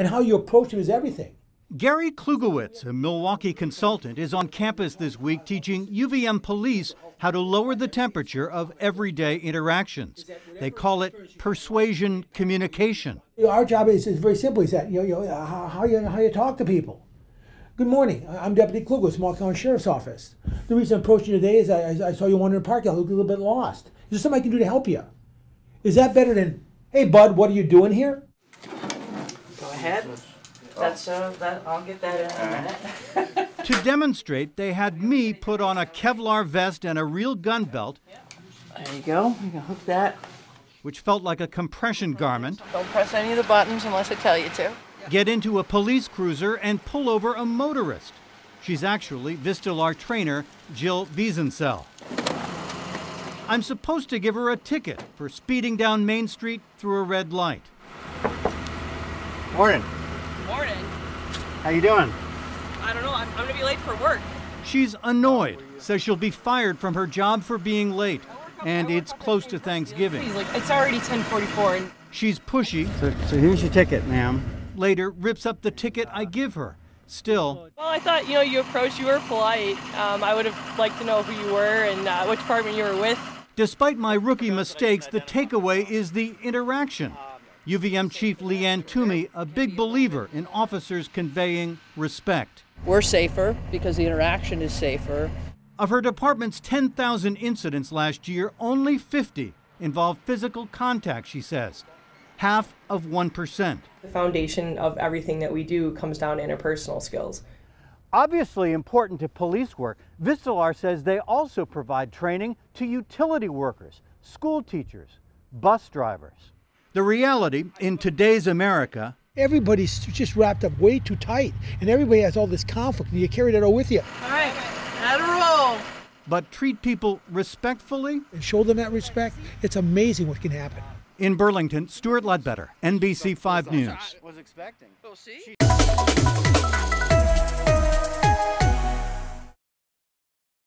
And how you approach them is everything. Gary Klugiewicz, a Milwaukee consultant, is on campus this week teaching UVM police how to lower the temperature of everyday interactions. They call it persuasion communication. Our job is, is very simple. Is that you know, you know how, how you how you talk to people. Good morning. I'm Deputy Klugiewicz, Milwaukee County Sheriff's Office. The reason I'm approaching you today is I, I saw you wandering in the park. You look a little bit lost. Is there something I can do to help you? Is that better than, hey, bud, what are you doing here? Go ahead. That's uh, that. I'll get that in a minute. To demonstrate, they had me put on a Kevlar vest and a real gun belt, There you go. You can hook that. which felt like a compression garment, Don't press any of the buttons unless I tell you to. get into a police cruiser, and pull over a motorist. She's actually Vistelar trainer Jill Wiesenthal. I'm supposed to give her a ticket for speeding down Main Street through a red light. Morning. Morning. How you doing? I don't know. I'm, I'm gonna be late for work. She's annoyed, says she'll be fired from her job for being late, and it's close to Thanksgiving. He's like, it's already 10:44, and She's pushy, So, so here's your ticket, ma'am. later rips up the ticket I give her. Still, well, I thought you know you approached, you were polite. Um, I would have liked to know who you were and uh, which department you were with. Despite my rookie mistakes, the takeaway is the interaction. UVM Chief Lianne Tuomey, a big believer in officers conveying respect. We're safer because the interaction is safer. Of her department's 10,000 incidents last year, only 50 involved physical contact, she says. Half of 1%. The foundation of everything that we do comes down to interpersonal skills. Obviously important to police work, Vistelar says they also provide training to utility workers, school teachers, bus drivers. The reality in today's America Everybody's just wrapped up way too tight, and everybody has all this conflict, and you carry that all with you. All right, at a roll. but treat people respectfully? And show them that respect. It's amazing what can happen. In Burlington, Stuart Ledbetter, NBC 5 News.